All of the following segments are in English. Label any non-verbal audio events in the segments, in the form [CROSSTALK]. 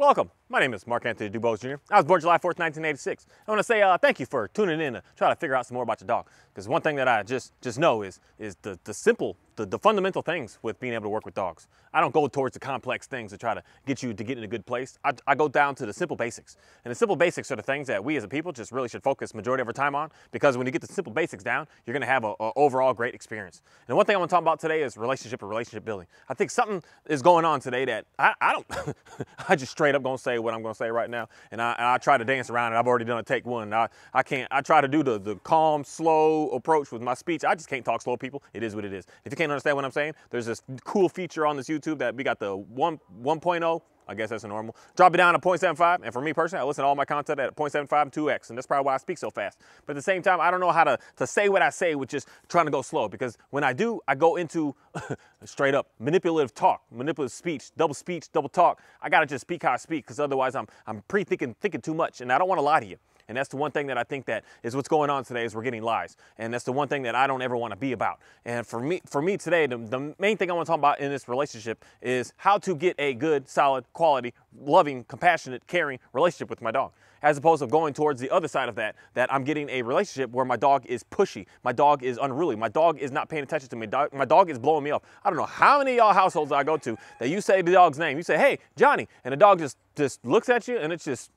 Welcome. My name is Mark Anthony Dubose Jr. I was born July 4th, 1986. I want to say uh, thank you for tuning in to try to figure out some more about your dog. Because one thing that I just just know is is the, the simple, the, the fundamental things with being able to work with dogs. I don't go towards the complex things to try to get you to get in a good place. I, I go down to the simple basics. And the simple basics are the things that we as a people just really should focus majority of our time on. Because when you get the simple basics down, you're going to have an overall great experience. And one thing I want to talk about today is relationship and relationship building. I think something is going on today that I, I don't, [LAUGHS] I just straight up going to say what I'm going to say right now. And I, and I try to dance around it. I've already done a take one. I, I can't, I try to do the, the calm, slow approach with my speech. I just can't talk slow, people. It is what it is. If you can't understand what I'm saying, there's this cool feature on this YouTube that we got the 1, 1.0 I guess that's a normal. Drop it down to 0.75, and for me personally, I listen to all my content at 0.75 and 2x, and that's probably why I speak so fast. But at the same time, I don't know how to, to say what I say with just trying to go slow, because when I do, I go into [LAUGHS] straight up manipulative talk, manipulative speech, double speech, double talk. I gotta just speak how I speak, because otherwise I'm, I'm pre-thinking thinking too much, and I don't wanna lie to you. And that's the one thing that I think that is what's going on today is we're getting lies. And that's the one thing that I don't ever want to be about. And for me, for me today, the, the main thing I want to talk about in this relationship is how to get a good, solid, quality, loving, compassionate, caring relationship with my dog. As opposed to going towards the other side of that, that I'm getting a relationship where my dog is pushy, my dog is unruly, my dog is not paying attention to me, my dog is blowing me off. I don't know how many y'all households I go to that you say the dog's name, you say, hey, Johnny, and the dog just, just looks at you and it's just,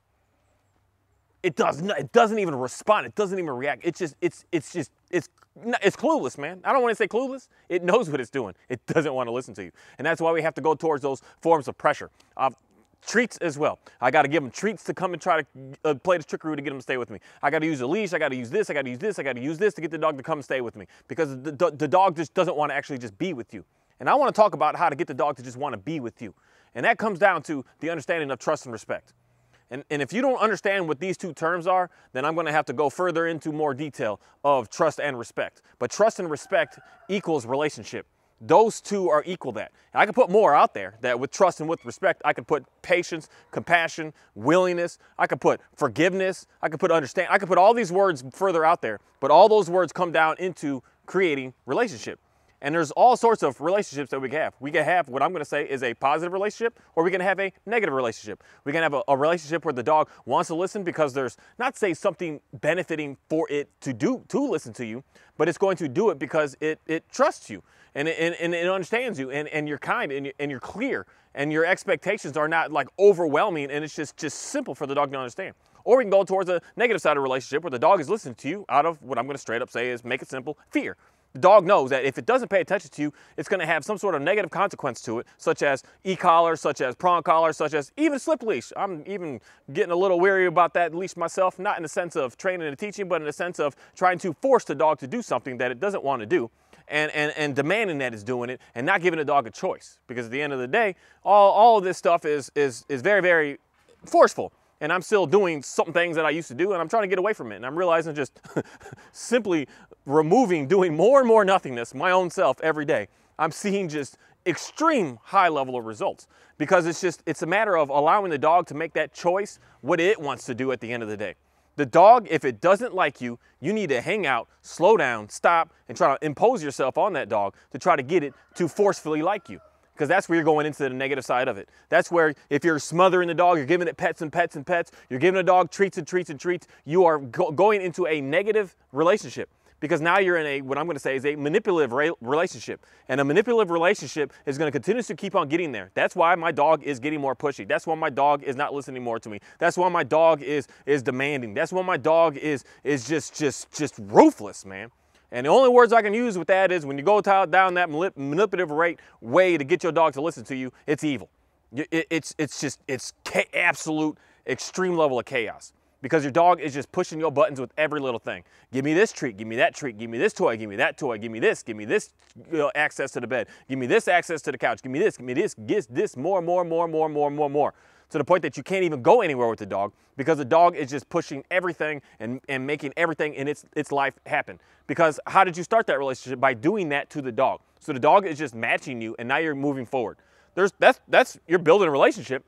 it does not, it doesn't even respond. It doesn't even react. It's just, it's, it's just, it's, it's clueless, man. I don't want to say clueless. It knows what it's doing. It doesn't want to listen to you. And that's why we have to go towards those forms of pressure. Uh, treats as well. I got to give them treats to come and try to uh, play the trickery to get them to stay with me. I got to use a leash. I got to use this. I got to use this. I got to use this to get the dog to come stay with me because the, the, the dog just doesn't want to actually just be with you. And I want to talk about how to get the dog to just want to be with you. And that comes down to the understanding of trust and respect. And, and if you don't understand what these two terms are, then I'm going to have to go further into more detail of trust and respect. But trust and respect equals relationship. Those two are equal that. And I could put more out there that with trust and with respect, I could put patience, compassion, willingness, I could put forgiveness, I could put understand, I could put all these words further out there, but all those words come down into creating relationship. And there's all sorts of relationships that we can have. We can have what I'm going to say is a positive relationship, or we can have a negative relationship. We can have a, a, relationship where the dog wants to listen because there's not say something benefiting for it to do to listen to you, but it's going to do it because it it trusts you and it, and, and it understands you and, and you're kind and, you, and you're clear and your expectations are not like overwhelming and it's just just simple for the dog to understand. Or we can go towards a negative side of relationship where the dog is listening to you out of what I'm going to straight up say is make it simple, fear. The dog knows that if it doesn't pay attention to you, it's going to have some sort of negative consequence to it, such as e-collar, such as prong collar, such as even slip leash. I'm even getting a little weary about that leash myself, not in the sense of training and teaching, but in the sense of trying to force the dog to do something that it doesn't want to do. And, and, and demanding that it's doing it and not giving the dog a choice. Because at the end of the day, all, all of this stuff is, is, is very, very forceful and I'm still doing some things that I used to do and I'm trying to get away from it. And I'm realizing just [LAUGHS] simply removing, doing more and more nothingness, my own self every day, I'm seeing just extreme high level of results because it's just, it's a matter of allowing the dog to make that choice what it wants to do at the end of the day. The dog, if it doesn't like you, you need to hang out, slow down, stop, and try to impose yourself on that dog to try to get it to forcefully like you because that's where you're going into the negative side of it. That's where if you're smothering the dog, you're giving it pets and pets and pets, you're giving a dog treats and treats and treats, you are go going into a negative relationship because now you're in a, what I'm going to say is a manipulative relationship. And a manipulative relationship is going to continue to keep on getting there. That's why my dog is getting more pushy. That's why my dog is not listening more to me. That's why my dog is, is demanding. That's why my dog is, is just, just, just ruthless, man. And the only words I can use with that is when you go down that manipulative rate way to get your dog to listen to you, it's evil. It's, it's just, it's absolute extreme level of chaos because your dog is just pushing your buttons with every little thing. Give me this treat, give me that treat, give me this toy, give me that toy, give me this, give me this you know, access to the bed, give me this access to the couch, give me this, give me this, give this, more, more, more, more, more, more, more to the point that you can't even go anywhere with the dog because the dog is just pushing everything and, and making everything in its, its life happen. Because how did you start that relationship? By doing that to the dog. So the dog is just matching you and now you're moving forward. There's, that's, that's, you're building a relationship,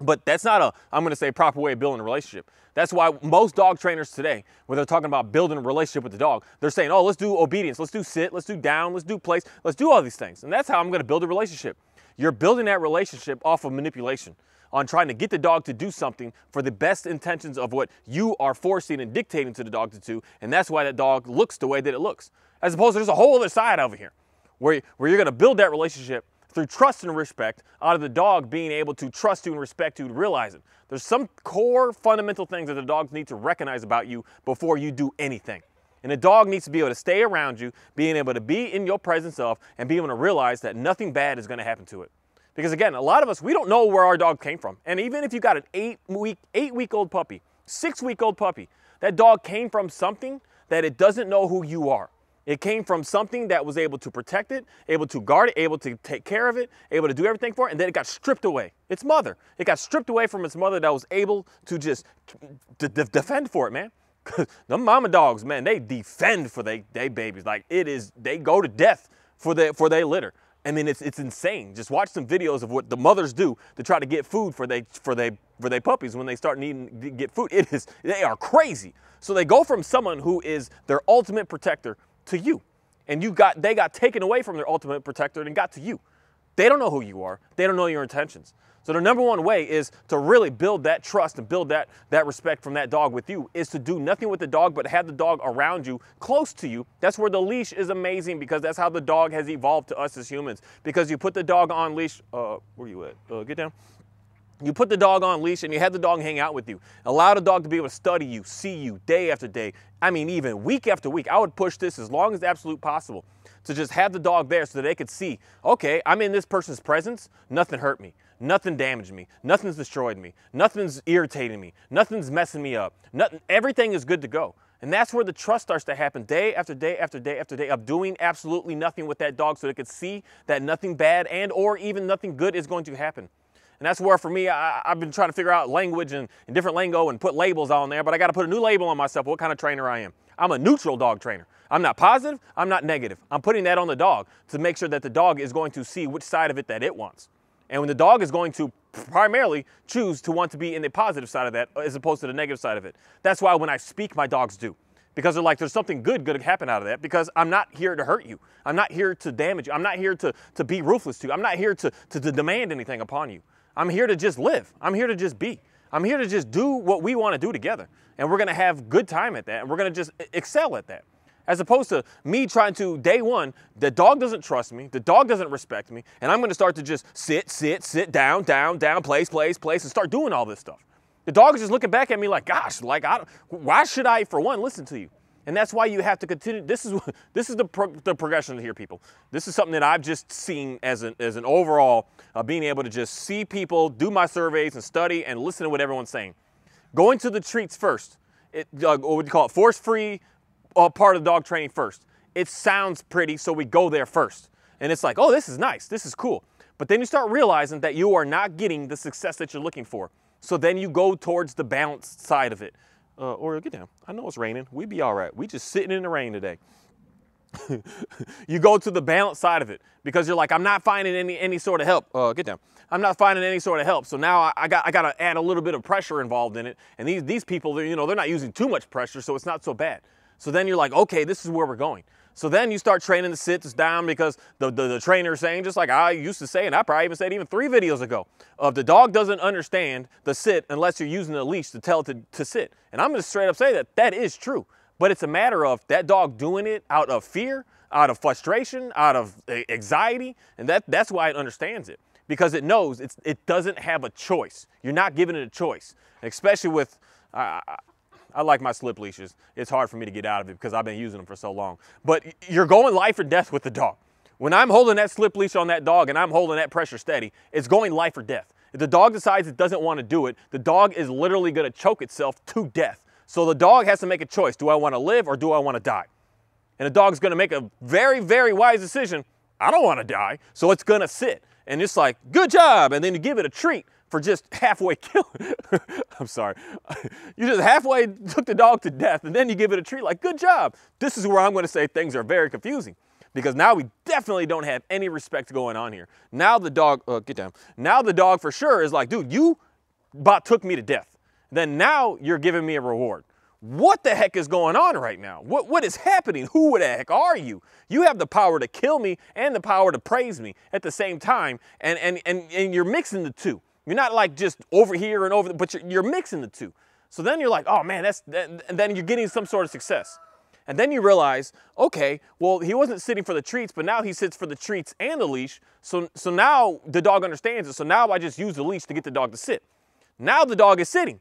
but that's not a, I'm gonna say proper way of building a relationship. That's why most dog trainers today, when they're talking about building a relationship with the dog, they're saying, oh, let's do obedience, let's do sit, let's do down, let's do place, let's do all these things. And that's how I'm gonna build a relationship. You're building that relationship off of manipulation on trying to get the dog to do something for the best intentions of what you are forcing and dictating to the dog to do, and that's why that dog looks the way that it looks. As opposed to there's a whole other side over here where, where you're gonna build that relationship through trust and respect out of the dog being able to trust you and respect you and realize it. There's some core fundamental things that the dogs need to recognize about you before you do anything. And a dog needs to be able to stay around you, being able to be in your presence of, and be able to realize that nothing bad is going to happen to it. Because again, a lot of us, we don't know where our dog came from. And even if you got an eight week, eight week old puppy, six week old puppy, that dog came from something that it doesn't know who you are. It came from something that was able to protect it, able to guard it, able to take care of it, able to do everything for it, and then it got stripped away. Its mother. It got stripped away from its mother that was able to just defend for it, man. [LAUGHS] the mama dogs, man, they defend for they they babies. Like it is, they go to death for their for their litter. I mean, it's it's insane. Just watch some videos of what the mothers do to try to get food for they for they for their puppies when they start needing to get food. It is they are crazy. So they go from someone who is their ultimate protector to you, and you got they got taken away from their ultimate protector and got to you. They don't know who you are. They don't know your intentions. So the number one way is to really build that trust and build that, that respect from that dog with you is to do nothing with the dog but have the dog around you, close to you. That's where the leash is amazing because that's how the dog has evolved to us as humans. Because you put the dog on leash, uh, where you at? Uh, get down. You put the dog on leash and you have the dog hang out with you. Allow the dog to be able to study you, see you day after day. I mean, even week after week. I would push this as long as absolute possible to just have the dog there so that they could see, okay, I'm in this person's presence, nothing hurt me. Nothing damaged me. Nothing's destroyed me. Nothing's irritating me. Nothing's messing me up. Nothing, everything is good to go. And that's where the trust starts to happen day after day after day after day of doing absolutely nothing with that dog so they could see that nothing bad and or even nothing good is going to happen. And that's where for me, I, have been trying to figure out language and, and different lingo and put labels on there, but I got to put a new label on myself, what kind of trainer I am. I'm a neutral dog trainer. I'm not positive, I'm not negative. I'm putting that on the dog to make sure that the dog is going to see which side of it that it wants. And when the dog is going to primarily choose to want to be in the positive side of that as opposed to the negative side of it. That's why when I speak, my dogs do. Because they're like, there's something good going to happen out of that because I'm not here to hurt you. I'm not here to damage you. I'm not here to, to be ruthless to you. I'm not here to, to, to demand anything upon you. I'm here to just live. I'm here to just be. I'm here to just do what we want to do together. And we're going to have good time at that. And we're going to just excel at that as opposed to me trying to day one the dog doesn't trust me the dog doesn't respect me and i'm going to start to just sit sit sit down down down place place place and start doing all this stuff. The dog is just looking back at me like gosh like I, why should i for one listen to you? And that's why you have to continue this is [LAUGHS] this is the, pro, the progression here people. This is something that i've just seen as an, as an overall uh, being able to just see people do my surveys and study and listen to what everyone's saying. Going to the treats first. It, uh, what would you call it? Force free uh, part of dog training first. It sounds pretty, so we go there first. And it's like, oh, this is nice, this is cool. But then you start realizing that you are not getting the success that you're looking for. So then you go towards the balanced side of it. Uh, or get down. I know it's raining. We be all right. We just sitting in the rain today. [LAUGHS] you go to the balanced side of it because you're like, I'm not finding any any sort of help. Uh, get down. I'm not finding any sort of help. So now I, I got I got to add a little bit of pressure involved in it. And these these people, you know, they're not using too much pressure, so it's not so bad. So then you're like, okay, this is where we're going. So then you start training the sits down because the, the, the trainer is saying, just like I used to say, and I probably even said even three videos ago, of the dog doesn't understand the sit unless you're using the leash to tell it to, to sit. And I'm gonna straight up say that that is true. But it's a matter of that dog doing it out of fear, out of frustration, out of anxiety, and that, that's why it understands it. Because it knows it's, it doesn't have a choice. You're not giving it a choice. Especially with, uh, I like my slip leashes. It's hard for me to get out of it because I've been using them for so long. But you're going life or death with the dog. When I'm holding that slip leash on that dog and I'm holding that pressure steady, it's going life or death. If the dog decides it doesn't want to do it, the dog is literally going to choke itself to death. So the dog has to make a choice. Do I want to live or do I want to die? And the dog's going to make a very, very wise decision. I don't want to die. So it's going to sit. And it's like, good job. And then you give it a treat for just [LAUGHS] halfway killing. [LAUGHS] I'm sorry. [LAUGHS] You just halfway took the dog to death and then you give it a treat like, good job. This is where I'm going to say things are very confusing because now we definitely don't have any respect going on here. Now the dog, uh, get down. Now the dog for sure is like, dude, you about took me to death. Then now you're giving me a reward. What the heck is going on right now? What, what is happening? Who the heck are you? You have the power to kill me and the power to praise me at the same time, and, and, and, and you're mixing the two. You're not like just over here and over, there, but you're, you're mixing the two. So then you're like, oh man, that's, that, and then you're getting some sort of success. And then you realize, okay, well, he wasn't sitting for the treats, but now he sits for the treats and the leash. So, so now the dog understands it. So now I just use the leash to get the dog to sit. Now the dog is sitting.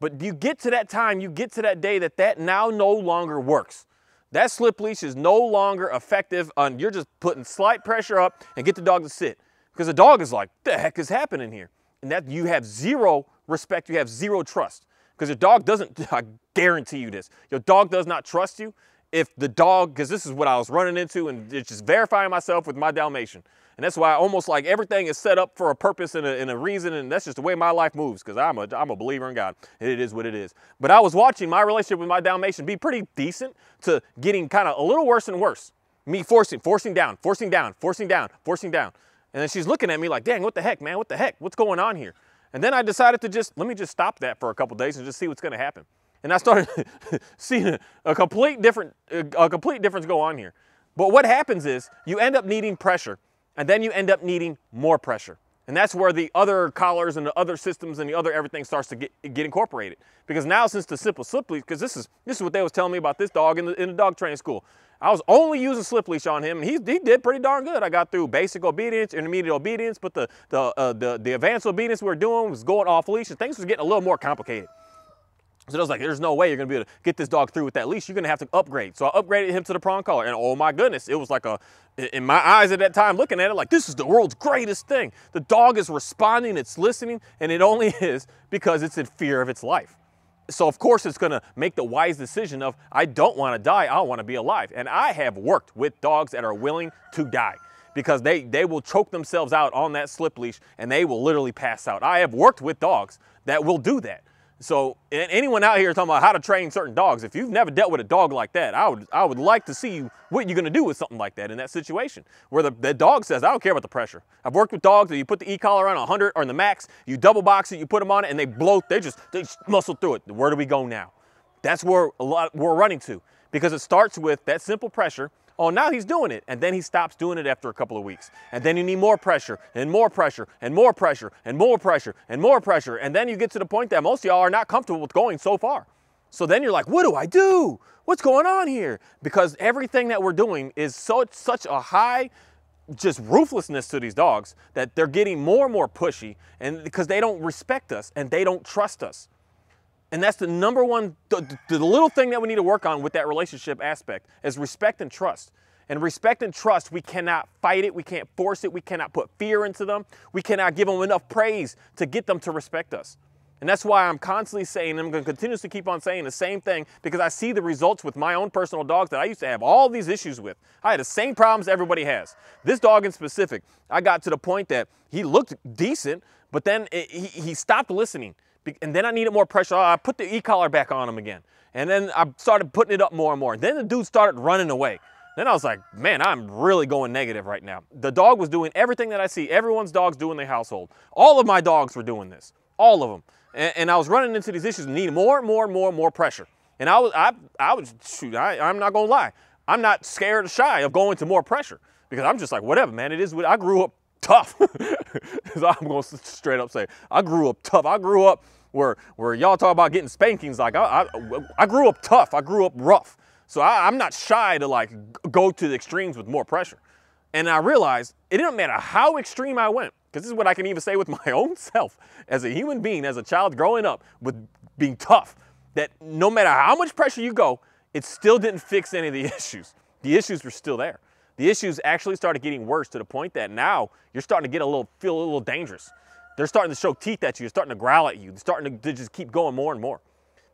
But you get to that time, you get to that day that that now no longer works. That slip leash is no longer effective on you're just putting slight pressure up and get the dog to sit. Because the dog is like, the heck is happening here? And that you have zero respect, you have zero trust. Because your dog doesn't, [LAUGHS] I guarantee you this, your dog does not trust you if the dog, because this is what I was running into and it's just verifying myself with my Dalmatian. And that's why almost like everything is set up for a purpose and a, and a reason. And that's just the way my life moves because I'm a, I'm a believer in God. It is what it is. But I was watching my relationship with my Dalmatian be pretty decent to getting kind of a little worse and worse. Me forcing, forcing down, forcing down, forcing down, forcing down. And then she's looking at me like, dang, what the heck, man? What the heck? What's going on here? And then I decided to just, let me just stop that for a couple days and just see what's going to happen. And I started [LAUGHS] seeing a, a, complete different, a complete difference go on here. But what happens is you end up needing pressure and then you end up needing more pressure. And that's where the other collars and the other systems and the other everything starts to get, get incorporated. Because now since the simple slip leash, because this is this is what they was telling me about this dog in the, in the dog training school. I was only using slip leash on him, and he, he did pretty darn good. I got through basic obedience, intermediate obedience, but the the uh, the, the advanced obedience we were doing was going off leash, and things was getting a little more complicated. So I was like, there's no way you're gonna be able to get this dog through with that leash. You're gonna have to upgrade. So I upgraded him to the prong collar. And oh my goodness, it was like a, in my eyes at that time, looking at it like, this is the world's greatest thing. The dog is responding, it's listening, and it only [LAUGHS] is because it's in fear of its life. So of course it's gonna make the wise decision of, I don't wanna die, I wanna be alive. And I have worked with dogs that are willing to die because they, they will choke themselves out on that slip leash and they will literally pass out. I have worked with dogs that will do that. So anyone out here talking about how to train certain dogs, if you've never dealt with a dog like that, I would, I would like to see what you're gonna do with something like that in that situation. Where the, the dog says, I don't care about the pressure. I've worked with dogs that you put the e-collar on 100 or in the max, you double box it, you put them on it and they bloat, they just, they just muscle through it. Where do we go now? That's where a lot we're running to because it starts with that simple pressure Oh, now he's doing it. And then he stops doing it after a couple of weeks. And then you need more pressure and more pressure and more pressure and more pressure and more pressure. And then you get to the point that most of y'all are not comfortable with going so far. So then you're like, what do I do? What's going on here? Because everything that we're doing is so such a high just ruthlessness to these dogs that they're getting more and more pushy and because they don't respect us and they don't trust us. And that's the number one, the, the, little thing that we need to work on with that relationship aspect is respect and trust. And respect and trust, we cannot fight it, we can't force it, we cannot put fear into them, we cannot give them enough praise to get them to respect us. And that's why I'm constantly saying, and I'm going to continuously keep on saying the same thing because I see the results with my own personal dogs that I used to have all these issues with. I had the same problems everybody has. This dog in specific, I got to the point that he looked decent, but then it, he, he stopped listening and then I needed more pressure. I put the e-collar back on him again. And then I started putting it up more and more. And then the dude started running away. Then I was like, man, I'm really going negative right now. The dog was doing everything that I see everyone's dogs do in their household. All of my dogs were doing this, all of them. And, and I was running into these issues, needing more and more and more and more pressure. And I was, I, I was, shoot, I, I'm not gonna lie. I'm not scared or shy of going to more pressure because I'm just like, whatever, man, it is what I grew up tough. [LAUGHS] I'm gonna straight up say, I grew up tough. I grew up where, where y'all talk about getting spankings. Like I, I, I grew up tough. I grew up rough. So I, I'm not shy to like go to the extremes with more pressure. And I realized it didn't matter how extreme I went, because this is what I can even say with [LAUGHS] my own self as a human being, as a child growing up with being tough, that no matter how much pressure you go, it still didn't fix any of the [LAUGHS] issues. The issues were still there. The issues actually started getting worse to the point that now you're starting to get a little, feel a little dangerous. They're starting to show teeth at you. They're starting to growl at you. They're starting to just keep going more and more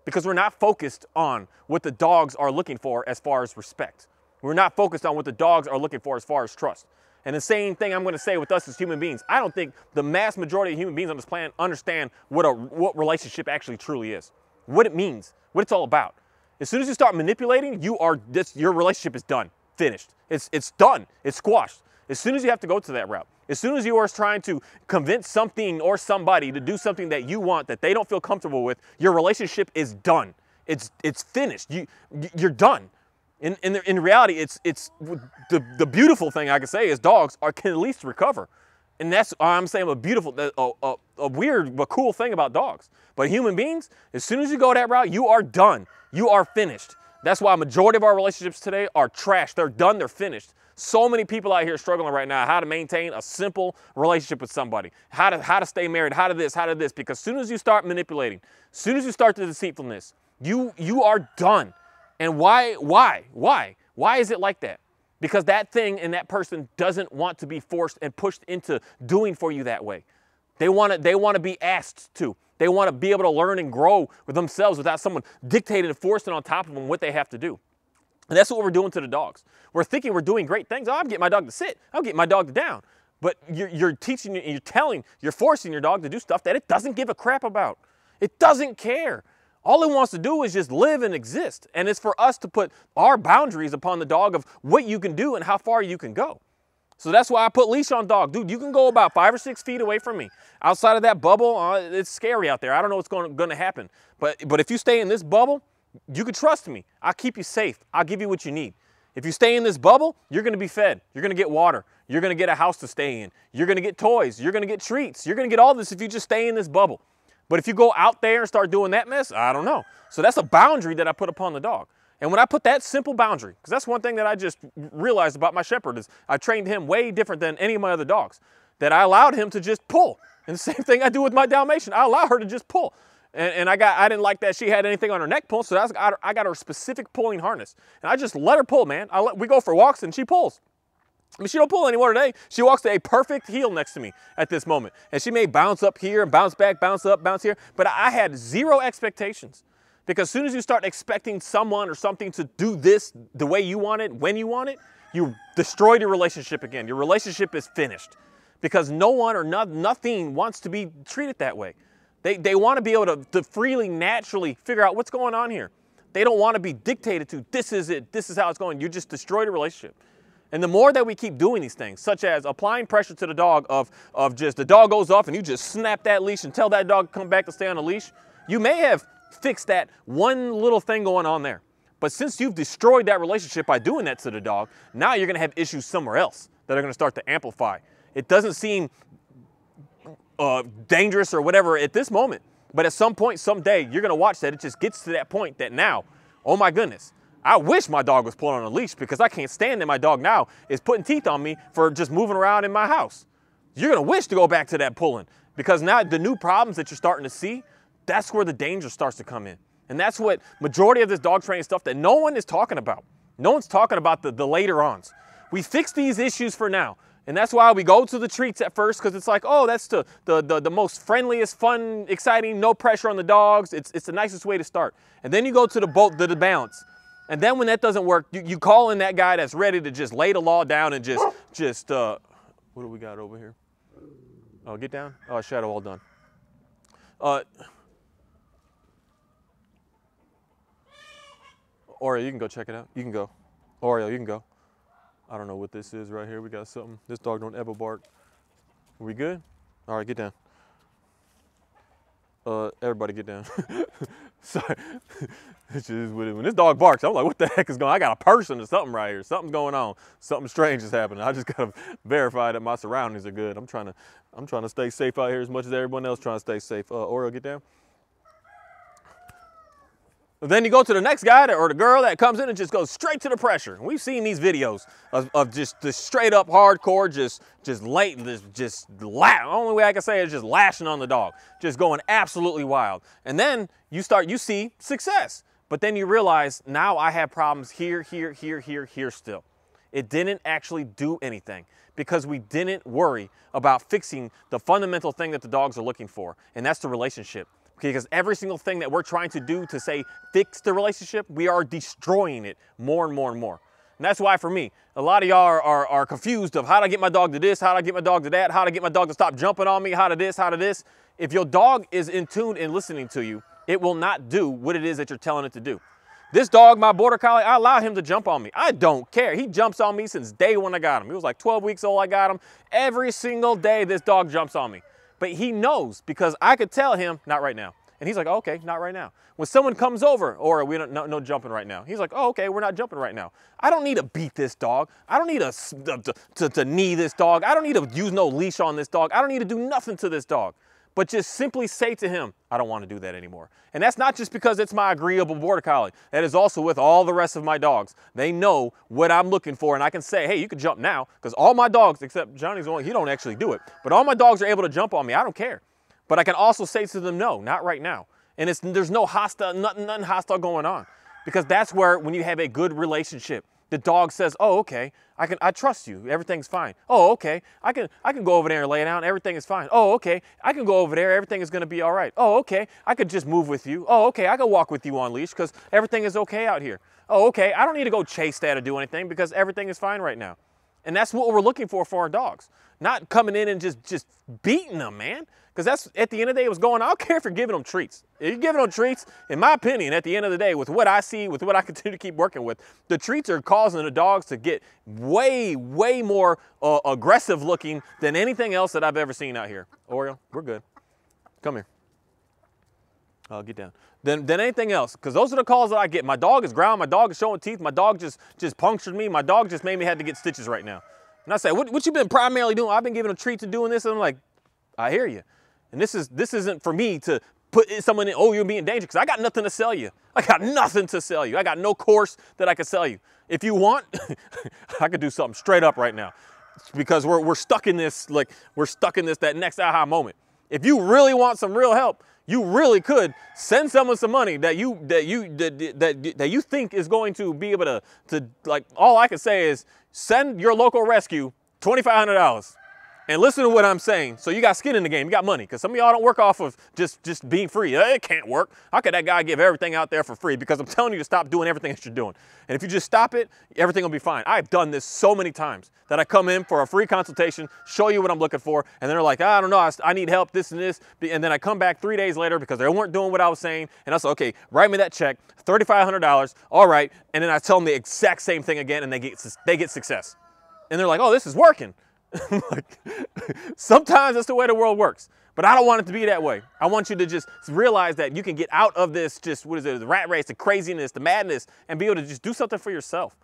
because we're not focused on what the dogs are looking for as far as respect. We're not focused on what the dogs are looking for as far as trust. And the same thing I'm going to say with us as human beings. I don't think the mass majority of human beings on this planet understand what a what relationship actually truly is, what it means, what it's all about. As soon as you start manipulating, you are this your relationship is done, finished. It's it's done. It's squashed. As soon as you have to go to that route. As soon as you are trying to convince something or somebody to do something that you want that they don't feel comfortable with, your relationship is done. It's, it's finished. You, you're done. In, in, in reality, it's, it's the, the beautiful thing I can say is dogs are, can at least recover. And that's I'm saying a beautiful, a, a, a weird but cool thing about dogs. But human beings, as soon as you go that route, you are done. You are finished. That's why a majority of our relationships today are trash. They're done, they're finished. So many people out here struggling right now how to maintain a simple relationship with somebody, how to, how to stay married, how to this, how to this. Because as soon as you start manipulating, as soon as you start the deceitfulness, you, you are done. And why, why, why? Why is it like that? Because that thing and that person doesn't want to be forced and pushed into doing for you that way. They want to, they want to be asked to. They want to be able to learn and grow with themselves without someone dictating and forcing on top of them what they have to do. And that's what we're doing to the dogs. We're thinking we're doing great things. Oh, I'm getting my dog to sit. I'm getting my dog to down. But you're, you're teaching, you're telling, you're forcing your dog to do stuff that it doesn't give a crap about. It doesn't care. All it wants to do is just live and exist. And it's for us to put our boundaries upon the dog of what you can do and how far you can go. So that's why I put leash on dog. Dude, you can go about five or six feet away from me. Outside of that bubble, uh, it's scary out there. I don't know what's going, to happen. But, but if you stay in this bubble, you can trust me. I'll keep you safe. I'll give you what you need. If you stay in this bubble, you're going to be fed. You're going to get water. You're going to get a house to stay in. You're going to get toys. You're going to get treats. You're going to get all this if you just stay in this bubble. But if you go out there and start doing that mess, I don't know. So that's a boundary that I put upon the dog. And when I put that simple boundary, because that's one thing that I just realized about my shepherd is I trained him way different than any of my other dogs, that I allowed him to just pull. And the same thing I do with my Dalmatian. I allow her to just pull. And, and, I got I didn't like that she had anything on her neck pull, so I, I got her specific pulling harness. And I just let her pull, man. I let, we go for walks and she pulls. I mean, she don't pull anymore today. She walks to a perfect heel next to me at this moment. And she may bounce up here and bounce back, bounce up, bounce here. But I had zero expectations. Because as soon as you start expecting someone or something to do this the way you want it, when you want it, you destroy your relationship again. Your relationship is finished. Because no one or no, nothing wants to be treated that way. They, they want to be able to, to freely, naturally figure out what's going on here. They don't want to be dictated to, this is it, this is how it's going. You just destroyed a relationship. And the more that we keep doing these things, such as applying pressure to the dog of, of just the dog goes off and you just snap that leash and tell that dog to come back to stay on the leash, you may have fixed that one little thing going on there. But since you've destroyed that relationship by doing that to the dog, now you're gonna have issues somewhere else that are gonna start to amplify. It doesn't seem uh, dangerous or whatever at this moment, but at some point, someday, you're gonna watch that it just gets to that point that now, oh my goodness, I wish my dog was pulling on a leash because I can't stand that my dog now is putting teeth on me for just moving around in my house. You're gonna wish to go back to that pulling because now the new problems that you're starting to see, that's where the danger starts to come in. And that's what majority of this dog training stuff that no one is talking about. No one's talking about the, the later ons. We fix these issues for now. And that's why we go to the treats at first because it's like, oh, that's the, the, the, the, most friendliest, fun, exciting, no pressure on the dogs. It's, it's the nicest way to start. And then you go to the bolt, the, the balance. And then when that doesn't work, you, you call in that guy that's ready to just lay the law down and just, just, uh, what do we got over here? Oh, get down. Oh, shadow all done. Uh, Oreo, you can go check it out. You can go. Oreo, you can go. I don't know what this is right here. We got something. This dog don't ever bark. We good? All right, get down. Uh, everybody get down. [LAUGHS] Sorry. [LAUGHS] it's just when this dog barks, I'm like, what the heck is going on? I got a person or something right here. Something's going on. Something strange is happening. I just gotta [LAUGHS] verify that my surroundings are good. I'm trying to I'm trying to stay safe out here as much as everyone else trying to stay safe. Uh, Oreo, get down. Then you go to the next guy or the girl that comes in and just goes straight to the pressure. We've seen these videos of, of just the straight up hardcore, just just late, just just la- only way I can say is just lashing on the dog, just going absolutely wild. And then you start, you see success, but then you realize now I have problems here, here, here, here, here still. It didn't actually do anything because we didn't worry about fixing the fundamental thing that the dogs are looking for, and that's the relationship because every single thing that we're trying to do to say fix the relationship, we are destroying it more and more and more. And that's why for me, a lot of y'all are, are, are, confused of how to get my dog to this, how to get my dog to that, how to get my dog to stop jumping on me, how to this, how to this. If your dog is in tune and listening to you, it will not do what it is that you're telling it to do. This dog, my border collie, I allow him to jump on me. I don't care. He jumps on me since day one I got him. He was like 12 weeks old, I got him. Every single day this dog jumps on me. But he knows because I could tell him, not right now. And he's like, oh, okay, not right now. When someone comes over, or we don't, no, no jumping right now. He's like, oh, okay, we're not jumping right now. I don't need to beat this dog. I don't need to, to, to, to knee this dog. I don't need to use no leash on this dog. I don't need to do nothing to this dog but just simply say to him, I don't want to do that anymore. And that's not just because it's my agreeable border collie. That is also with all the rest of my dogs. They know what I'm looking for, and I can say, hey, you can jump now, because all my dogs, except Johnny's one, he don't actually do it, but all my dogs are able to jump on me. I don't care. But I can also say to them, no, not right now. And it's, there's no hostile, nothing, nothing hostile going on. Because that's where, when you have a good relationship, the dog says, "Oh, okay, I can, I trust you. Everything's fine. Oh, okay, I can, I can go over there and lay down. Everything is fine. Oh, okay, I can go over there. Everything is gonna be all right. Oh, okay, I could just move with you. Oh, okay, I can walk with you on leash because everything is okay out here. Oh, okay, I don't need to go chase that or do anything because everything is fine right now. And that's what we're looking for for our dogs. Not coming in and just, just beating them, man. Because that's, at the end of the day, what's going. I don't care if you're giving them treats. If you're giving them treats, in my opinion, at the end of the day, with what I see, with what I [LAUGHS] continue to keep working with, the treats are causing the dogs to get way, way more uh, aggressive looking than anything else that I've ever seen out here. Oreo, we're good. Come here. I'll get down. Than, than anything else, because those are the calls that I get. My dog is ground, my dog is showing teeth, my dog just, just punctured me, my dog just made me have to get stitches right now. And I say, what, what you been primarily doing? I've been giving a treat to doing this. And I'm like, I hear you. And this is this isn't for me to put someone in, oh, you're being dangerous, because I got nothing to sell you. [LAUGHS] I got nothing to sell you. I got no course that I can sell you. If you want, [LAUGHS] I could do something straight up right now. Because we're, we're stuck in this, like, we're stuck in this, that next aha moment. If you really want some real help, you really could send someone some money that you that you that, that, that you think is going to be able to to like all I can say is send your local rescue $2500 and listen to what I'm saying. So you got skin in the game, you got money, because some of y'all don't work off of just, just being free. It can't work. How could that guy give everything out there for free? Because I'm telling you to stop doing everything that you're doing. And if you just stop it, everything will be fine. I've done this so many times that I come in for a free consultation, show you what I'm looking for, and they're like, I don't know, I, I need help, this and this. And then I come back three days later because they weren't doing what I was saying. And I said, okay, write me that check, $3,500, all right. And then I tell them the exact same thing again and they get, they get success. And they're like, oh, this is working. [LAUGHS] like, sometimes that's the way the world works. But I don't want it to be that way. I want you to just realize that you can get out of this just, what is it, the rat race, the craziness, the madness, and be able to just do something for yourself.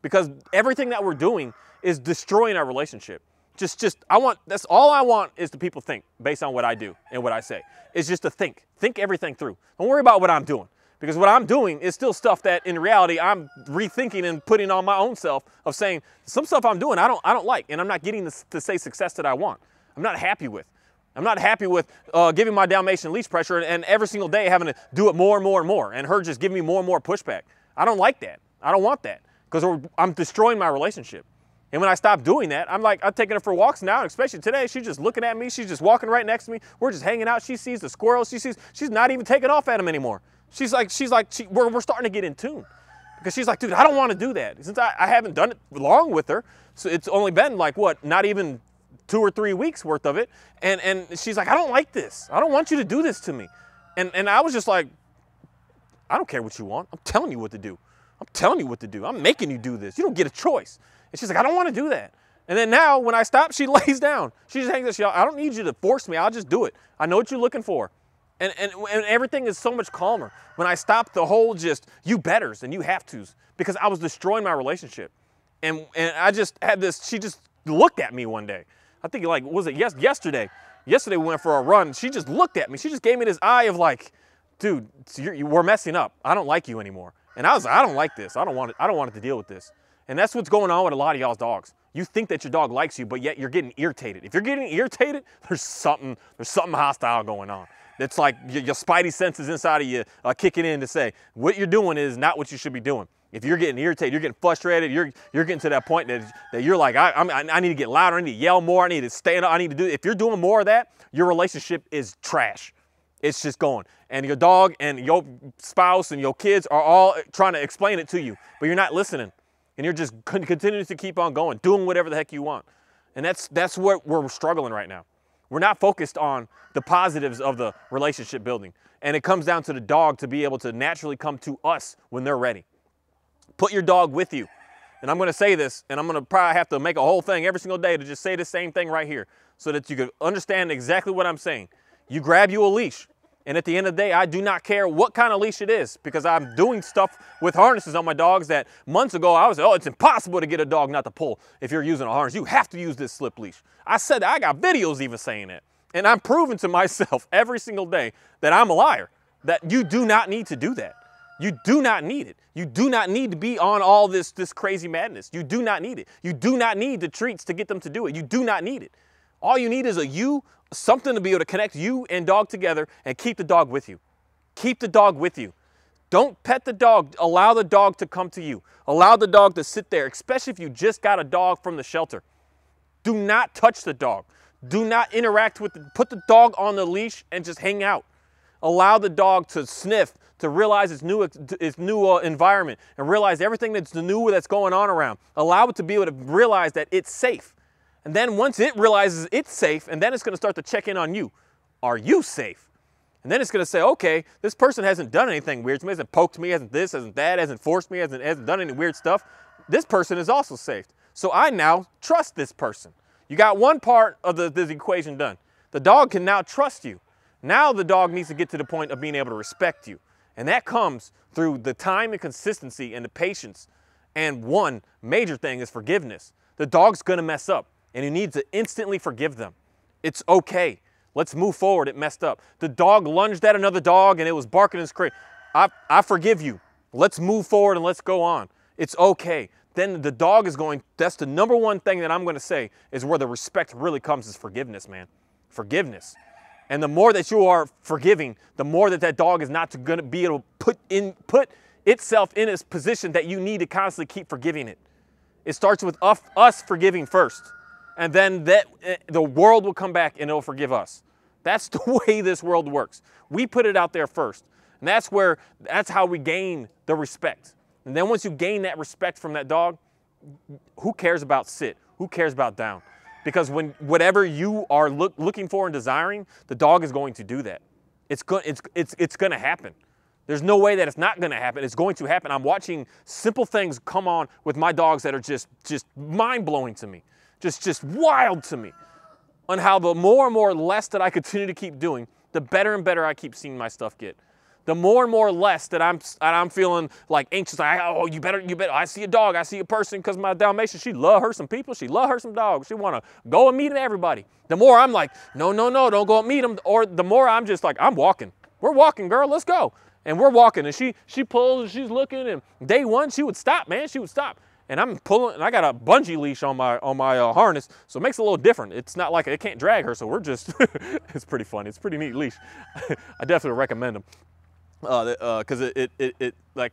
Because everything that we're doing is destroying our relationship. Just, just, I want, that's all I want is the people think based on what I do and what I say. Is just to think. Think everything through. Don't worry about what I'm doing because what I'm doing is still stuff that in reality I'm rethinking and putting on my own self of saying some stuff I'm doing I don't I don't like and I'm not getting the, the say success that I want. I'm not happy with. I'm not happy with uh, giving my Dalmatian leash pressure and, and, every single day having to do it more and more and more and her just giving me more and more pushback. I don't like that. I don't want that because I'm destroying my relationship. And when I stop doing that, I'm like, I'm taking her for walks now, especially today. She's just looking at me. She's just walking right next to me. We're just hanging out. She sees the squirrels. She sees, she's not even taking off at them anymore. She's like, she's like, she, we're, we're starting to get in tune. Because she's like, dude, I don't want to do that. Since I, I haven't done it long with her, so it's only been like, what, not even two or three weeks worth of it. And, and she's like, I don't like this. I don't want you to do this to me. And, and I was just like, I don't care what you want. I'm telling you what to do. I'm telling you what to do. I'm making you do this. You don't get a choice. And she's like, I don't want to do that. And then now when I stop, she [LAUGHS] lays down. She just hangs there. She, I don't need you to force me. I'll just do it. I know what you're looking for. And, and, and everything is so much calmer when I stopped the whole just you betters and you have tos because I was destroying my relationship. And, and I just had this, she just looked at me one day. I think like, was it yes, yesterday? Yesterday we went for a run. She just looked at me. She just gave me this eye of like, dude, you, we're messing up. I don't like you anymore. And I was like, I don't like this. I don't want it. I don't want it to deal with this. And that's what's going on with a lot of y'all's dogs. You think that your dog likes you, but yet you're getting irritated. If you're getting irritated, [LAUGHS] there's something, there's something hostile going on. It's like your, your spidey senses inside of you are kicking in to say, what you're doing is not what you should be doing. If you're getting irritated, you're getting frustrated, you're, you're getting to that point that, that you're like, I, I, I need to get louder, I need to yell more, I need to stand up, I need to do, if you're doing more of that, your relationship is trash. It's just going. And your dog and your spouse and your kids are all trying to explain it to you, but you're not listening. And you're just continuing to keep on going, doing whatever the heck you want. And that's, that's what we're struggling right now. We're not focused on the positives of the relationship building. And it comes down to the dog to be able to naturally come to us when they're ready. Put your dog with you. And I'm going to say this, and I'm going to probably have to make a whole thing every single day to just say the same thing right here so that you can understand exactly what I'm saying. You grab you a leash And at the end of the day, I do not care what kind of leash it is because I'm doing stuff with harnesses on my dogs that months ago I was, oh, it's impossible to get a dog not to pull if you're using a harness. You have to use this slip leash. I said I got videos even saying it. And I'm proving to [LAUGHS] myself every single day that I'm a liar, that you do not need to do that. You do not need it. You do not need to be on all this, this crazy madness. You do not need it. You do not need the treats to get them to do it. You do not need it. All you need is a you, something to be able to connect you and dog together and keep the dog with you. Keep the dog with you. Don't pet the dog. Allow the dog to come to you. Allow the dog to sit there, especially if you just got a dog from the shelter. Do not touch the dog. Do not interact with the, put the dog on the leash and just hang out. Allow the dog to sniff, to realize its new, its new uh, environment and realize everything that's new that's going on around. Allow it to be able to realize that it's safe. And then once it realizes it's safe, and then it's going to start to check in on you. Are you safe? And then it's going to say, okay, this person hasn't done anything weird to me, hasn't poked me, hasn't this, hasn't that, hasn't forced me, hasn't, hasn't done any weird stuff. This person is also safe. So I now trust this person. You got one part of the, the equation done. The dog can now trust you. Now the dog needs to get to the point of being able to respect you. And that comes through the time and consistency and the patience. And one major thing is forgiveness. The dog's gonna mess up and you need to instantly forgive them. It's okay. Let's move forward. It messed up. The dog lunged at another dog and it was barking and screaming. I, I forgive you. Let's move forward and let's go on. It's okay. Then the dog is going, that's the number one thing that I'm going to say is where the respect really comes is forgiveness, man. Forgiveness. And the more that you are forgiving, the more that that dog is not going to be able to put in put itself in its position that you need to constantly keep forgiving it. It starts with us forgiving first, and then that eh, the world will come back and it'll forgive us. That's [LAUGHS] the way this world works. We put it out there first, and that's where that's how we gain the respect. And then once you gain that respect from that dog, who cares about sit? Who cares about down? Because when whatever you are look, looking for and desiring, the dog is going to do that. It's, go, it's, it's, it's going to happen. There's no way that it's not going to happen. It's going to happen. I'm watching simple things come on with my dogs that are just, just mind blowing to me, just, just wild to me. On how the more and more less that I continue to keep doing, the better and better I keep seeing my stuff get the more and more less that I'm that I'm feeling like anxious. Like, oh, oh, you better, you better. I see a dog, I see a person because my Dalmatian, she love her some people, she love her some dogs. She want to go and meet everybody. The more I'm like, no, no, no, don't go and meet them. Or the more I'm just like, I'm walking. We're walking, girl. Let's go. And we're walking, and she she pulls, and she's looking, and day one she would stop, man. She would stop and I'm pulling, and I got a bungee leash on my on my uh, harness, so it makes it a little different. It's not like it can't drag her, so we're just, [LAUGHS] it's pretty funny. It's pretty neat leash. [LAUGHS] I definitely recommend them because uh, uh, it, it, it, it, like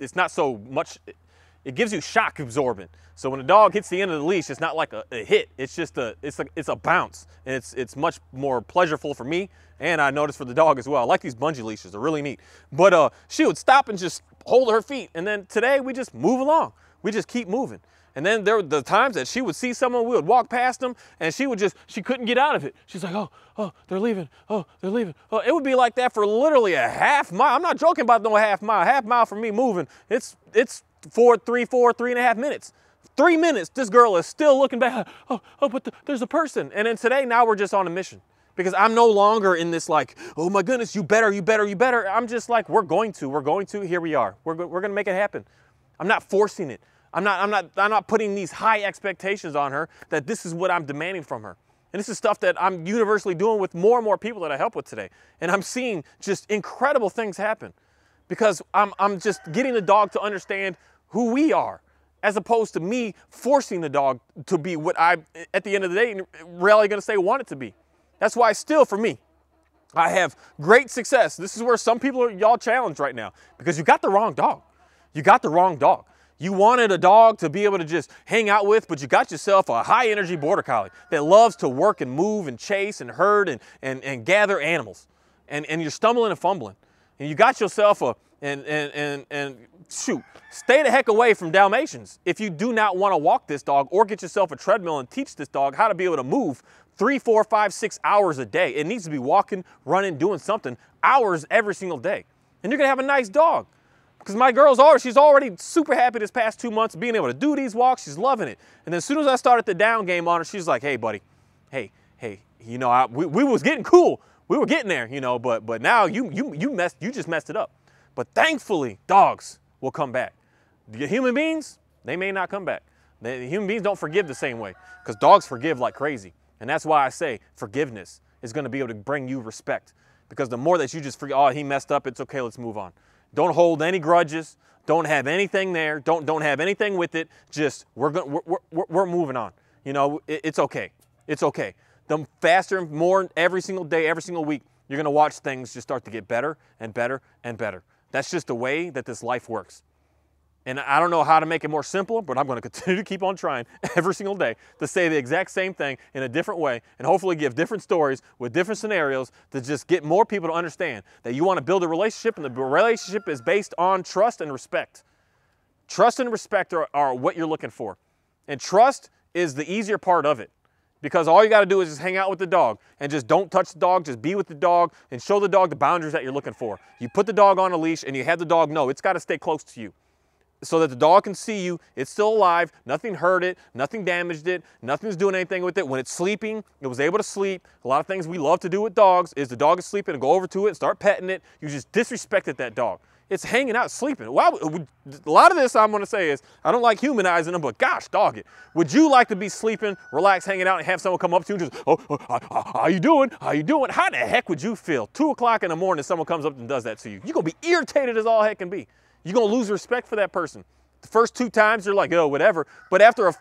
it's not so much it, it, gives you shock absorbent. So when a dog hits the end of the leash it's not like a, a, hit. It's just a it's a it's a bounce and it's it's much more pleasurable for me and I noticed for the dog as well. I like these bungee leashes. They're really neat. But uh she would stop and just hold her feet and then today we just move along we just keep moving and then there were the times that she would see someone, we would walk past them, and she would just, she couldn't get out of it. She's like, oh, oh, they're leaving. Oh, they're leaving. Oh, it would be like that for literally a half mile. I'm not joking about no half mile. Half mile for me moving, it's, it's four, three, four, three and a half minutes. Three minutes, this girl is still looking back. Oh, oh, but the, there's a person. And then today, now we're just on a mission because I'm no longer in this like, oh my goodness, you better, you better, you better. I'm just like, we're going to, we're going to, here we are. We're, we're going to make it happen. I'm not forcing it. I'm not, I'm, not, I'm not putting these high expectations on her that this is what I'm demanding from her. And this is stuff that I'm universally doing with more and more people that I help with today. And I'm seeing just incredible things happen because I'm, I'm just getting the dog to understand who we are as opposed to me forcing the dog to be what I, at the end of the day, really gonna say want it to be. That's why still for me, I have great success. This is where some people are y'all challenged right now because you got the wrong dog. You got the wrong dog. You wanted a dog to be able to just hang out with, but you got yourself a high energy border collie that loves to work and move and chase and herd and, and, and gather animals. And, and you're stumbling and fumbling. And you got yourself a, and, and, and, and shoot, stay the heck away from Dalmatians if you do not want to walk this dog or get yourself a treadmill and teach this dog how to be able to move three, four, five, six hours a day. It needs to be walking, running, doing something hours every single day. And you're going to have a nice dog. Because my girl's already, she's already super happy this past two months being able to do these walks. She's loving it. And then as soon as I started the down game on her, she's like, hey, buddy, hey, hey, you know, I, we, we was getting cool. we were getting there, you know, but but now you you you messed you just messed it up. But thankfully, dogs will come back. The human beings, they may not come back. The human beings don't forgive the same way because dogs forgive like crazy. And that's why I say forgiveness is going to be able to bring you respect. Because the more that you just forget, oh, he messed up, it's okay, let's move on. Don't hold any grudges. Don't have anything there. Don't don't have anything with it. Just we're going we're, we're, we're moving on. You know, it, it's okay. It's okay. The faster and more every single day, every single week, you're going to watch things just start to get better and better and better. That's just the way that this life works. And I don't know how to make it more simple, but I'm going to continue to keep on trying [LAUGHS] every single day to say the exact same thing in a different way and hopefully give different stories with different scenarios to just get more people to understand that you want to build a relationship and the relationship is based on trust and respect. Trust and respect are, are what you're looking for. And trust is the easier part of it because all you got to do is just hang out with the dog and just don't touch the dog, just be with the dog and show the dog the boundaries that you're looking for. You put the dog on a leash and you have the dog know it's got to stay close to you so that the dog can see you. It's still alive. Nothing hurt it. Nothing damaged it. Nothing's doing anything with it. When it's sleeping, it was able to sleep. A lot of things we love to do with dogs is the dog is sleeping and go over to it and start petting it. You just disrespected that dog. It's hanging out sleeping. Well, a lot of this I'm going to say is I don't like humanizing them, but gosh, dog it. Would you like to be sleeping, relax, hanging out, and have someone come up to you and just, oh, oh how you doing? How you doing? How the heck would you feel? Two o'clock in the morning, someone comes up and does that to you. You're going to be irritated as all heck can be. You're going to lose respect for that person. The first two times, you're like, oh, whatever. But after a,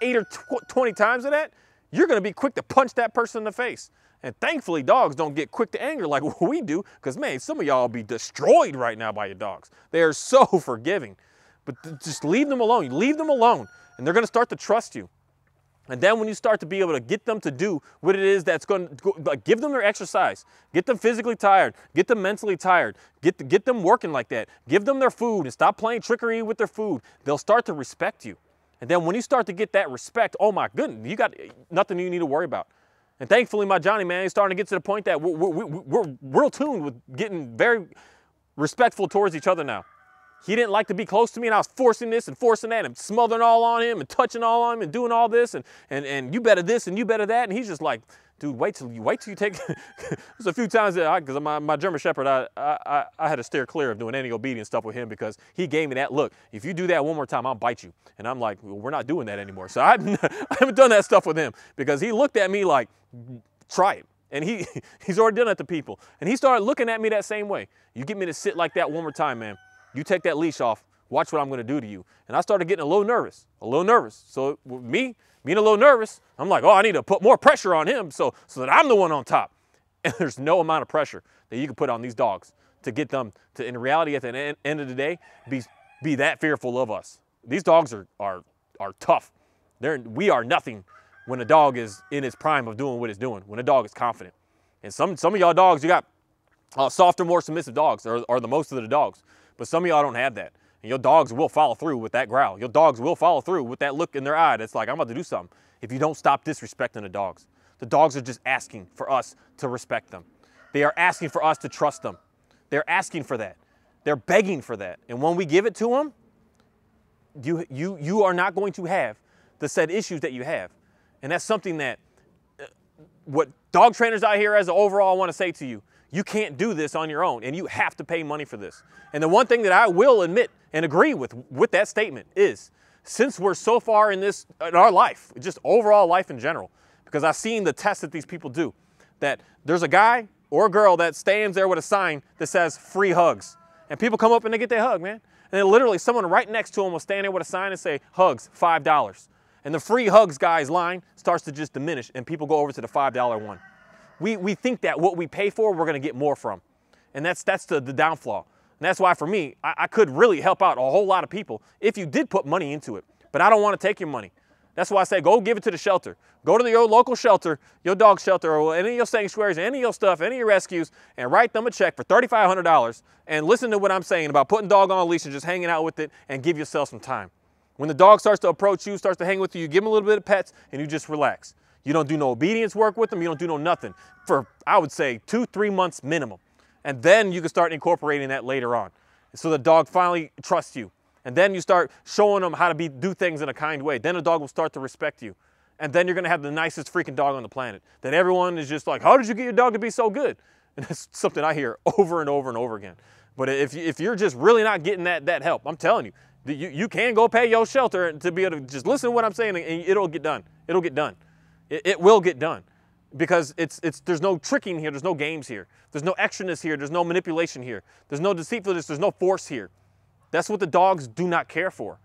eight or 20 times of that, you're going to be quick to punch that person in the face. And thankfully, dogs don't get quick to anger like [LAUGHS] we do, because man, some of y'all be destroyed right now by your dogs. They are so [LAUGHS] forgiving. But just leave them alone. You leave them alone, and they're going to start to trust you. And then when you start to be able to get them to do what it is that's going to like, give them their exercise, get them physically tired, get them mentally tired, get, the, get them working like that, give them their food and stop playing trickery with their food, they'll start to respect you. And then when you start to get that respect, oh my goodness, you got nothing you need to worry about. And thankfully, my Johnny, man, is starting to get to the point that we're, we're, we're, we're tuned with getting very respectful towards each other now. He didn't like to be close to me, and I was forcing this and forcing that and smothering all on him and touching all on him and doing all this and and and you better this and you better that. And he's just like, dude, wait till you wait till you take. [LAUGHS] There's a few times that because my, my German Shepherd, I, I I had to steer clear of doing any obedient stuff with him because he gave me that look. If you do that one more time, I'll bite you. And I'm like, well, we're not doing that anymore. So I, [LAUGHS] I haven't done that stuff with him because he looked at me like, try it. And he [LAUGHS] he's already done it to people. And he started looking at me that same way. You get me to sit like that one more time, man. You take that leash off, watch what I'm gonna do to you. And I started getting a little nervous, a little nervous. So me, being a little nervous, I'm like, oh, I need to put more pressure on him so, so that I'm the one on top. [LAUGHS] And there's no amount of pressure that you can put on these dogs to get them to, in reality, at the end of the day, be, be that fearful of us. These dogs are, are, are tough. They're, we are nothing when a dog is in its prime of doing what it's doing, when a dog is confident. And some, some of y'all dogs, you got uh, softer, more submissive dogs, or, or the most of the dogs. But some of y'all don't have that. And your dogs will follow through with that growl. Your dogs will follow through with that look in their eye that's like, I'm about to do something. If you don't stop disrespecting the dogs. The dogs are just asking for us to respect them. They are asking for us to trust them. They're asking for that. They're begging for that. And when we give it to them, you, you, you are not going to have the said issues that you have. And that's something that uh, what dog trainers out here as an overall want to say to you you can't do this on your own and you have to pay money for this. And the one thing that I will admit and agree with with that statement is since we're so far in this in our life, just overall life in general, because I've seen the tests that these people do, that there's a guy or a girl that stands there with a sign that says free hugs. And people come up and they get their hug, man. And then literally someone right next to them will stand there with a sign and say, hugs, $5. And the free hugs guy's line starts to just diminish and people go over to the $5 one we, we think that what we pay for, we're going to get more from. And that's, that's the, the downfall. And that's why for me, I, I could really help out a whole lot of people if you did put money into it. But I don't want to take your money. That's why I say go give it to the shelter. Go to your local shelter, your dog shelter, or any of your sanctuaries, any of your stuff, any of your rescues, and write them a check for $3,500 and listen to what I'm saying about putting dog on a leash and just hanging out with it and give yourself some time. When the dog starts to approach you, starts to hang with you, you give him a little bit of pets and you just relax. You don't do no obedience work with them. You don't do no nothing for, I would say, two, three months minimum. And then you can start incorporating that later on. So the dog finally trusts you. And then you start showing them how to be, do things in a kind way. Then the dog will start to respect you. And then you're gonna have the nicest freaking dog on the planet. That everyone is just like, how did you get your dog to be so good? [LAUGHS] And that's something I hear over and over and over again. But if, if you're just really not getting that, that help, I'm telling you, you, you can go pay your shelter to be able to just listen to what I'm saying and it'll get done. It'll get done. It, it will get done because it's, it's, there's no tricking here, there's no games here. There's no extraness here, there's no manipulation here. There's no deceitfulness, there's no force here. That's what the dogs do not care for.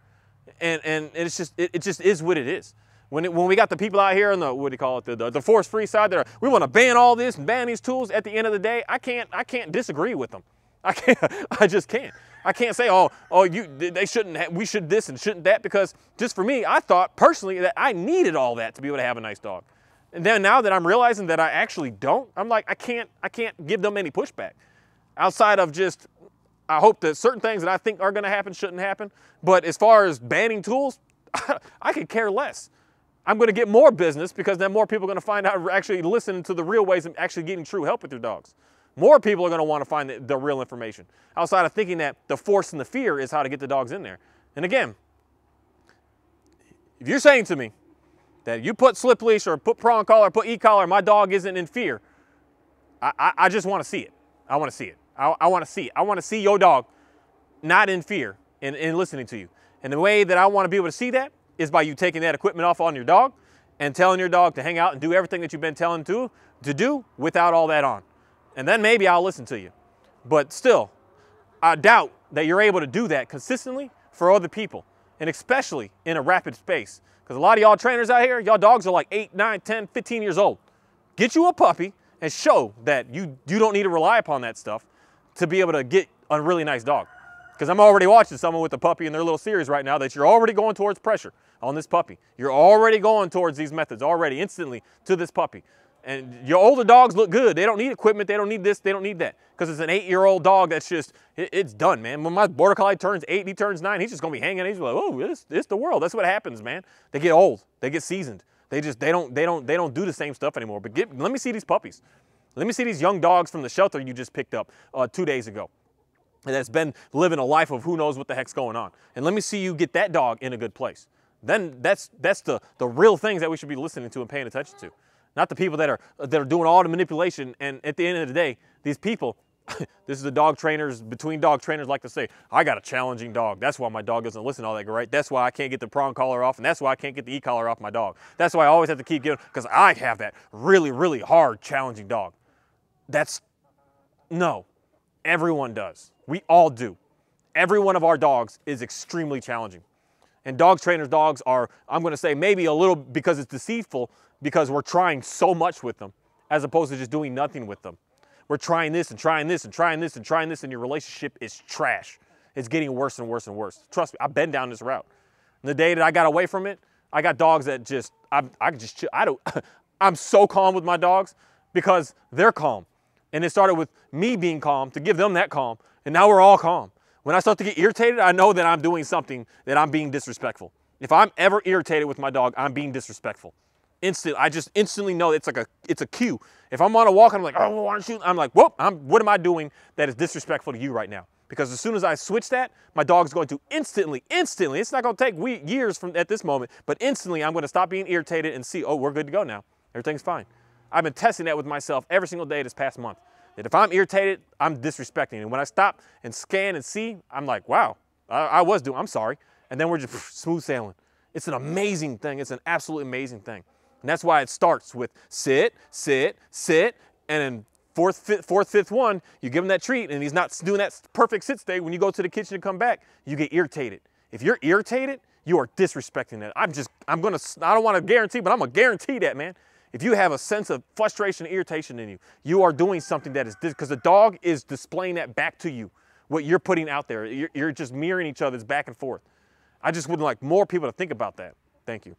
And, and it's just, it, it just is what it is. When, it, when we got the people out here on the, what do you call it, the, the, the force-free side, that are, we want to ban all this and ban these tools, at the end of the day, I can't, I can't disagree with them. I can't, [LAUGHS] I just can't. I can't say, oh, oh, you, they shouldn't, have, we should this and shouldn't that, because just for me, I thought personally that I needed all that to be able to have a nice dog. And then now that I'm realizing that I actually don't, I'm like, I can't, I can't give them any pushback outside of just, I hope that certain things that I think are gonna happen shouldn't happen. But as far as banning tools, [LAUGHS] I could care less. I'm going to get more business because then more people are going to find out actually listening to the real ways of actually getting true help with their dogs. More people are going to want to find the, the, real information outside of thinking that the force and the fear is how to get the dogs in there. And again, if you're saying to me that you put slip leash or put prong collar, put e-collar, my dog isn't in fear, I, I, I just want to see it. I want to see it. I, I want to see it. I want to see your dog not in fear and, and listening to you. And the way that I want to be able to see that is by you taking that equipment off on your dog and telling your dog to hang out and do everything that you've been telling to, to do without all that on. And then maybe I'll listen to you. But still, I doubt that you're able to do that consistently for other people, and especially in a rapid space. Because a lot of y'all trainers out here, y'all dogs are like 8, 9, 10, 15 years old. Get you a puppy and show that you, you don't need to rely upon that stuff to be able to get a really nice dog. Because I'm already watching someone with a puppy in their little series right now that you're already going towards pressure on this puppy. You're already going towards these methods already instantly to this puppy. And your older dogs look good. They don't need equipment. They don't need this. They don't need that. Because it's an eight-year-old dog that's just, it, it's done, man. When my Border Collie turns eight, he turns nine, he's just going to be hanging. He's like, oh, it's, it's the world. That's what happens, man. They get old. They get seasoned. They just, they don't, they don't, they don't do the same stuff anymore. But get, let me see these puppies. Let me see these young dogs from the shelter you just picked up uh, two days ago and that's been living a life of who knows what the heck's going on. And let me see you get that dog in a good place. Then that's that's the the real things that we should be listening to and paying attention to. Not the people that are that are doing all the manipulation and at the end of the day, these people [LAUGHS] this is the dog trainers between dog trainers like to say, I got a challenging dog. That's why my dog doesn't listen all that great. That's why I can't get the prong collar off, and that's why I can't get the e-collar off my dog. That's why I always have to keep giving because I have that really, really hard, challenging dog. That's no, everyone does. We all do. Every one of our dogs is extremely challenging. And dog trainers' dogs are, I'm going to say, maybe a little because it's deceitful because we're trying so much with them as opposed to just doing nothing with them. We're trying this and trying this and trying this and trying this, and your relationship is trash. It's getting worse and worse and worse. Trust me, I've been down this route. And the day that I got away from it, I got dogs that just, I, I just, I don't, [LAUGHS] I'm so calm with my dogs because they're calm. And it started with me being calm to give them that calm. And now we're all calm. When I start to get irritated, I know that I'm doing something that I'm being disrespectful. If I'm ever irritated with my dog, I'm being disrespectful. Instant, I just instantly know it's like a it's a cue. If I'm on a walk and I'm like, oh, to shoot, I'm like, whoop, I'm what am I doing that is disrespectful to you right now? Because as soon as I switch that, my dog's going to instantly, instantly, it's not going to take years from at this moment, but instantly I'm going to stop being irritated and see, oh, we're good to go now. Everything's fine. I've been testing that with myself every single day this past month. That if I'm irritated, I'm disrespecting. And when I stop and scan and see, I'm like, wow, I, I was doing, I'm sorry. And then we're just [LAUGHS] smooth sailing. It's an amazing thing. It's an absolutely amazing thing. And that's why it starts with sit, sit, sit, and then fourth, fifth, fourth, fifth one, you give him that treat and he's not doing that perfect sit stay. When you go to the kitchen and come back, you get irritated. If you're irritated, you are disrespecting that. I'm just, I'm gonna, I don't wanna guarantee, but I'm gonna guarantee that, man. If you have a sense of frustration, irritation in you, you are doing something that is, because the dog is displaying that back to you, what you're putting out there. You're, you're just mirroring each other's back and forth. I just wouldn't like more people to think about that. Thank you.